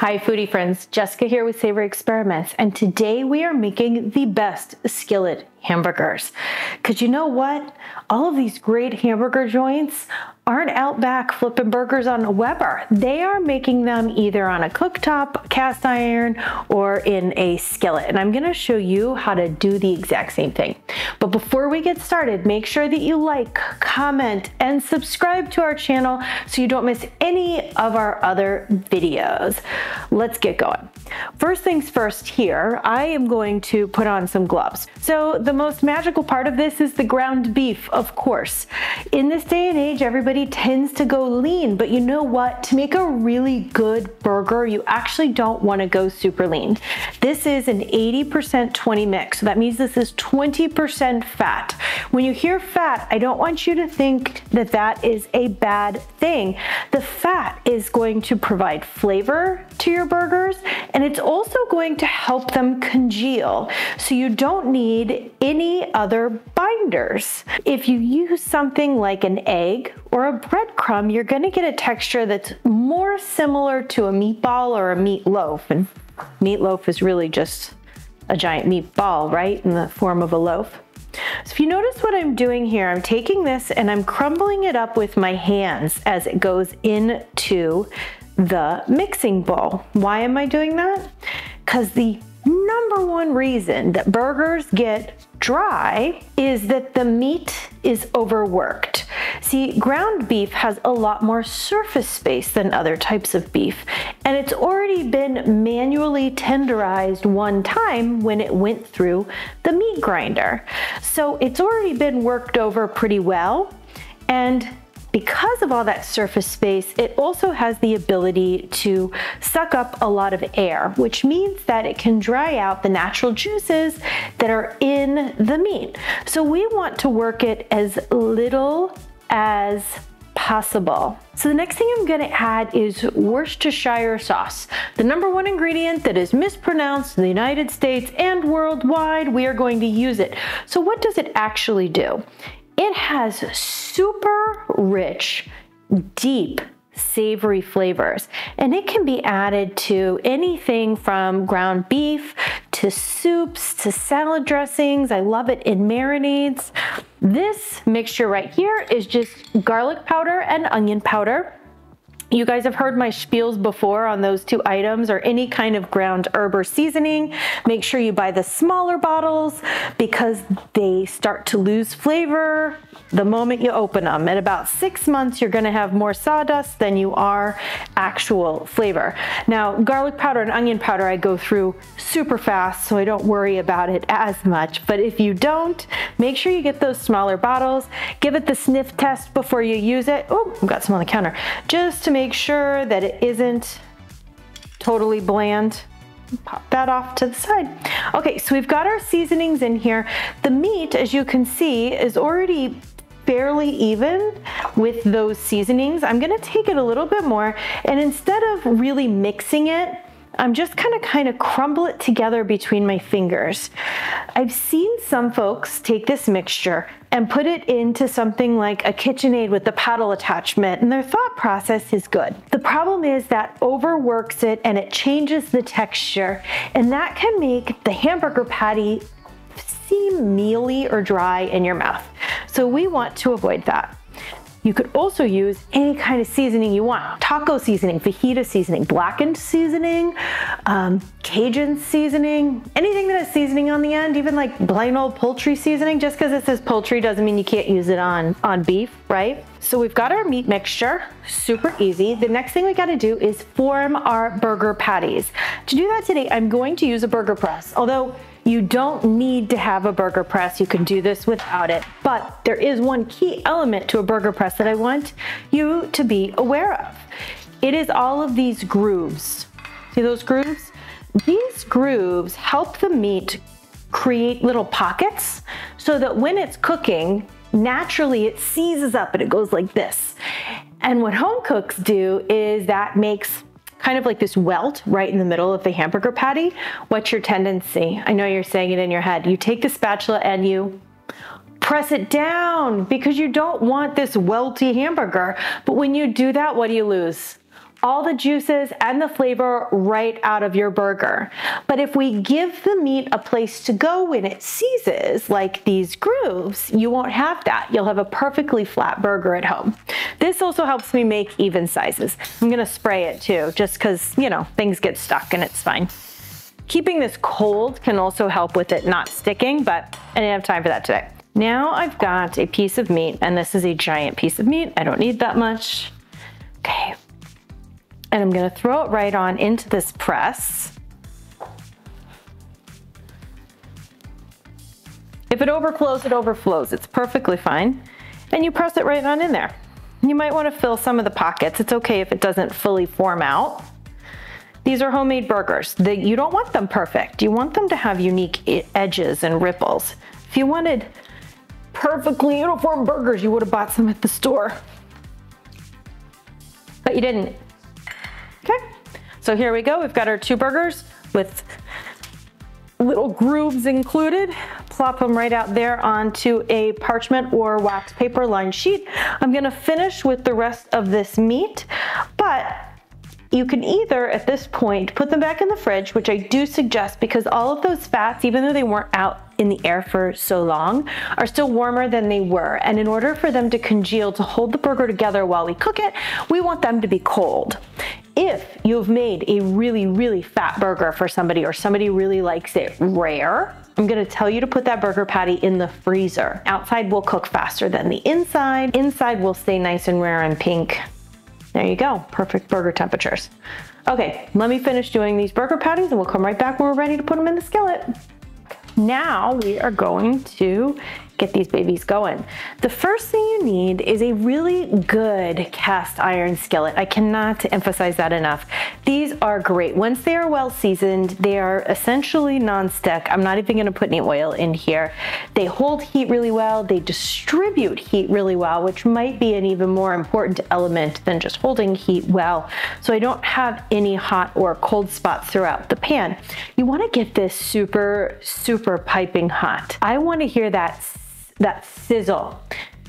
Hi foodie friends, Jessica here with Savory Experiments and today we are making the best skillet hamburgers. Cause you know what? All of these great hamburger joints aren't out back flipping burgers on a Weber. They are making them either on a cooktop, cast iron, or in a skillet. And I'm gonna show you how to do the exact same thing. But before we get started, make sure that you like, comment, and subscribe to our channel so you don't miss any of our other videos. Let's get going. First things first here, I am going to put on some gloves. So the most magical part of this is the ground beef, of course. In this day and age, everybody tends to go lean, but you know what? To make a really good burger, you actually don't want to go super lean. This is an 80% 20 mix, so that means this is 20% fat. When you hear fat, I don't want you to think that that is a bad thing. The fat is going to provide flavor to your burgers and it's also going to help them congeal. So you don't need any other binders. If you use something like an egg or a breadcrumb, you're gonna get a texture that's more similar to a meatball or a meatloaf. And meatloaf is really just a giant meatball, right? In the form of a loaf. So if you notice what I'm doing here, I'm taking this and I'm crumbling it up with my hands as it goes into the mixing bowl. Why am I doing that? Because the number one reason that burgers get dry is that the meat is overworked. See, ground beef has a lot more surface space than other types of beef, and it's already been manually tenderized one time when it went through the meat grinder. So it's already been worked over pretty well, and because of all that surface space, it also has the ability to suck up a lot of air, which means that it can dry out the natural juices that are in the meat. So we want to work it as little as possible. So the next thing I'm gonna add is Worcestershire sauce, the number one ingredient that is mispronounced in the United States and worldwide. We are going to use it. So what does it actually do? It has super rich, deep, savory flavors. And it can be added to anything from ground beef to soups to salad dressings. I love it in marinades. This mixture right here is just garlic powder and onion powder. You guys have heard my spiels before on those two items or any kind of ground herb or seasoning. Make sure you buy the smaller bottles because they start to lose flavor the moment you open them. In about six months, you're gonna have more sawdust than you are actual flavor. Now, garlic powder and onion powder I go through super fast, so I don't worry about it as much. But if you don't, make sure you get those smaller bottles. Give it the sniff test before you use it. Oh, I've got some on the counter. Just to make sure that it isn't totally bland. Pop that off to the side. Okay, so we've got our seasonings in here. The meat, as you can see, is already fairly even with those seasonings. I'm gonna take it a little bit more and instead of really mixing it, I'm just kind of kind of crumble it together between my fingers. I've seen some folks take this mixture and put it into something like a KitchenAid with the paddle attachment, and their thought process is good. The problem is that overworks it and it changes the texture, and that can make the hamburger patty seem mealy or dry in your mouth. So we want to avoid that. You could also use any kind of seasoning you want. Taco seasoning, fajita seasoning, blackened seasoning, um, Cajun seasoning, anything that has seasoning on the end, even like plain old poultry seasoning. Just because it says poultry doesn't mean you can't use it on, on beef, right? So we've got our meat mixture, super easy. The next thing we gotta do is form our burger patties. To do that today, I'm going to use a burger press, although you don't need to have a burger press. You can do this without it. But there is one key element to a burger press that I want you to be aware of. It is all of these grooves. See those grooves? These grooves help the meat create little pockets so that when it's cooking, naturally it seizes up and it goes like this. And what home cooks do is that makes kind of like this welt right in the middle of the hamburger patty, what's your tendency? I know you're saying it in your head. You take the spatula and you press it down because you don't want this welty hamburger. But when you do that, what do you lose? All the juices and the flavor right out of your burger. But if we give the meat a place to go when it seizes, like these grooves, you won't have that. You'll have a perfectly flat burger at home. This also helps me make even sizes. I'm gonna spray it too, just because, you know, things get stuck and it's fine. Keeping this cold can also help with it not sticking, but I didn't have time for that today. Now I've got a piece of meat, and this is a giant piece of meat. I don't need that much. Okay, and I'm gonna throw it right on into this press. If it overflows, it overflows. It's perfectly fine. And you press it right on in there. You might wanna fill some of the pockets. It's okay if it doesn't fully form out. These are homemade burgers. The, you don't want them perfect. You want them to have unique edges and ripples. If you wanted perfectly uniform burgers, you would have bought some at the store. But you didn't. So here we go. We've got our two burgers with little grooves included. Plop them right out there onto a parchment or wax paper lined sheet. I'm gonna finish with the rest of this meat, but you can either, at this point, put them back in the fridge, which I do suggest because all of those fats, even though they weren't out in the air for so long, are still warmer than they were. And in order for them to congeal, to hold the burger together while we cook it, we want them to be cold. If you've made a really, really fat burger for somebody or somebody really likes it rare, I'm gonna tell you to put that burger patty in the freezer. Outside will cook faster than the inside. Inside will stay nice and rare and pink there you go, perfect burger temperatures. Okay, let me finish doing these burger patties and we'll come right back when we're ready to put them in the skillet. Now we are going to get these babies going. The first thing you need is a really good cast iron skillet. I cannot emphasize that enough. These are great. Once they are well seasoned, they are essentially non-stick. I'm not even gonna put any oil in here. They hold heat really well. They distribute heat really well, which might be an even more important element than just holding heat well. So I don't have any hot or cold spots throughout the pan. You wanna get this super, super piping hot. I wanna hear that that sizzle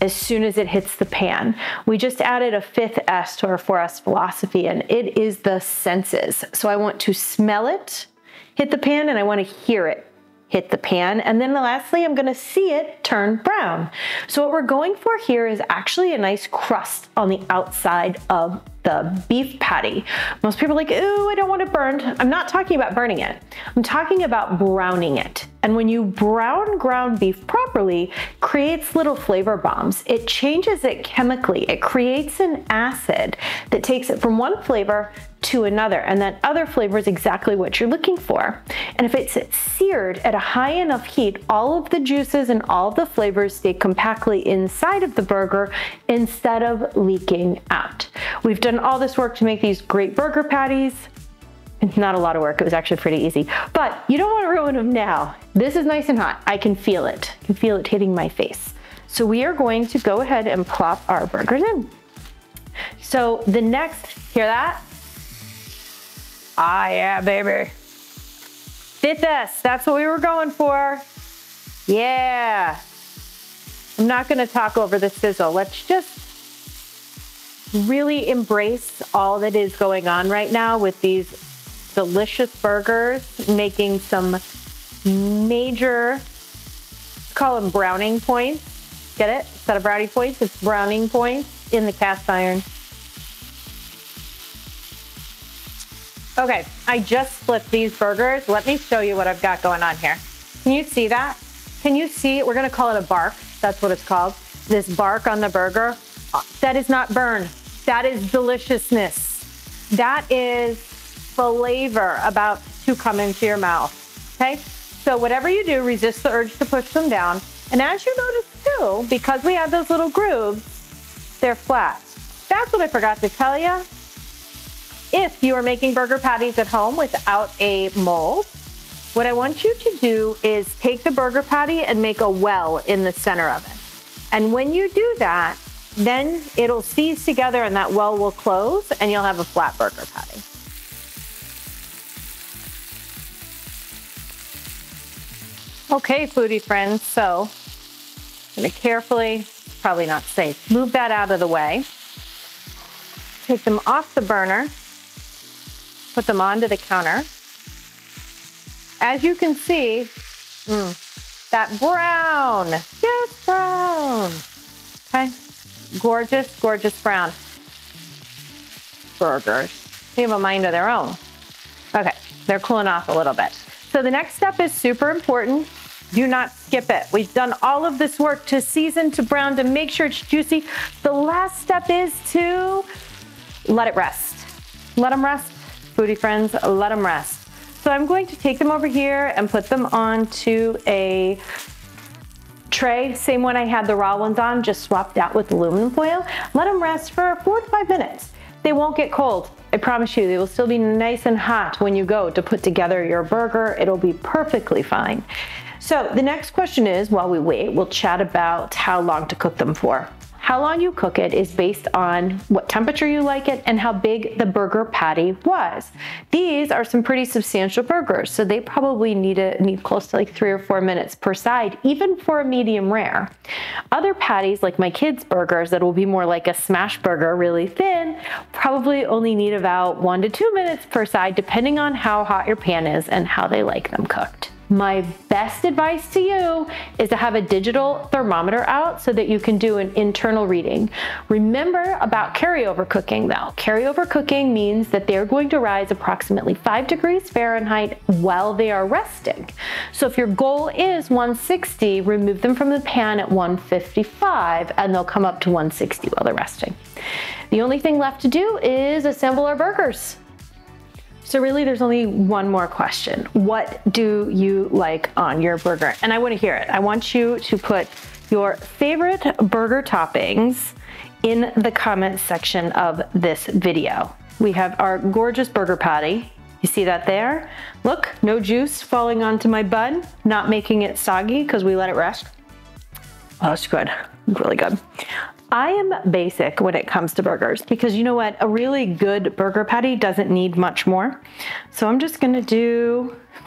as soon as it hits the pan. We just added a fifth S to our 4S philosophy, and it is the senses. So I want to smell it hit the pan, and I want to hear it hit the pan. And then lastly, I'm gonna see it turn brown. So what we're going for here is actually a nice crust on the outside of the beef patty. Most people are like, ooh, I don't want it burned. I'm not talking about burning it. I'm talking about browning it. And when you brown ground beef properly, creates little flavor bombs. It changes it chemically. It creates an acid that takes it from one flavor to another. And that other flavor is exactly what you're looking for. And if it's seared at a high enough heat, all of the juices and all of the flavors stay compactly inside of the burger instead of leaking out. We've done all this work to make these great burger patties. Not a lot of work, it was actually pretty easy. But you don't wanna ruin them now. This is nice and hot, I can feel it. I can feel it hitting my face. So we are going to go ahead and plop our burgers in. So the next, hear that? Ah, yeah, baby. Fifth S, that's what we were going for. Yeah. I'm not gonna talk over the sizzle. Let's just really embrace all that is going on right now with these delicious burgers, making some major, call them browning points. Get it? Instead of brownie points, it's browning points in the cast iron. Okay, I just flipped these burgers. Let me show you what I've got going on here. Can you see that? Can you see, we're gonna call it a bark. That's what it's called. This bark on the burger. Uh, that is not burned. That is deliciousness. That is flavor about to come into your mouth. Okay? So whatever you do, resist the urge to push them down. And as you notice too, because we have those little grooves, they're flat. That's what I forgot to tell you. If you are making burger patties at home without a mold, what I want you to do is take the burger patty and make a well in the center of it. And when you do that, then it'll seize together and that well will close and you'll have a flat burger patty. Okay, foodie friends, so I'm gonna carefully, probably not safe, move that out of the way. Take them off the burner put them onto the counter. As you can see, mm, that brown, yes, brown. Okay, gorgeous, gorgeous brown burgers. They have a mind of their own. Okay, they're cooling off a little bit. So the next step is super important. Do not skip it. We've done all of this work to season, to brown, to make sure it's juicy. The last step is to let it rest. Let them rest, foodie friends, let them rest. So I'm going to take them over here and put them onto a tray, same one I had the raw ones on, just swapped out with aluminum foil. Let them rest for four to five minutes. They won't get cold. I promise you, they will still be nice and hot when you go to put together your burger. It'll be perfectly fine. So the next question is, while we wait, we'll chat about how long to cook them for. How long you cook it is based on what temperature you like it and how big the burger patty was. These are some pretty substantial burgers, so they probably need a need close to like three or four minutes per side, even for a medium rare. Other patties, like my kids' burgers, that will be more like a smash burger, really thin, probably only need about one to two minutes per side, depending on how hot your pan is and how they like them cooked. My best advice to you is to have a digital thermometer out so that you can do an internal reading. Remember about carryover cooking though. Carryover cooking means that they're going to rise approximately 5 degrees Fahrenheit while they are resting. So if your goal is 160, remove them from the pan at 155 and they'll come up to 160 while they're resting. The only thing left to do is assemble our burgers. So really there's only one more question. What do you like on your burger? And I wanna hear it. I want you to put your favorite burger toppings in the comment section of this video. We have our gorgeous burger patty. You see that there? Look, no juice falling onto my bun, not making it soggy because we let it rest. Oh, it's good, really good. I am basic when it comes to burgers because you know what? A really good burger patty doesn't need much more. So I'm just gonna do,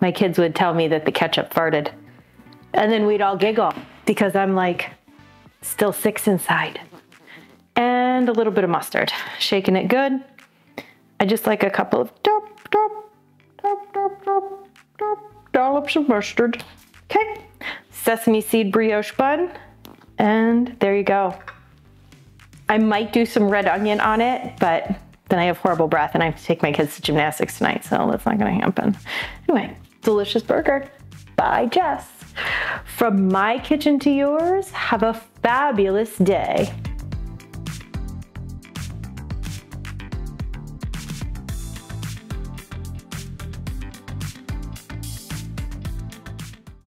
my kids would tell me that the ketchup farted. And then we'd all giggle because I'm like still six inside. And a little bit of mustard, shaking it good. I just like a couple of dop, dop, dop, dop, dop, dop, dollops of mustard. Okay, sesame seed brioche bun. And there you go. I might do some red onion on it, but then I have horrible breath and I have to take my kids to gymnastics tonight, so that's not gonna happen. Anyway, delicious burger. Bye, Jess. From my kitchen to yours, have a fabulous day.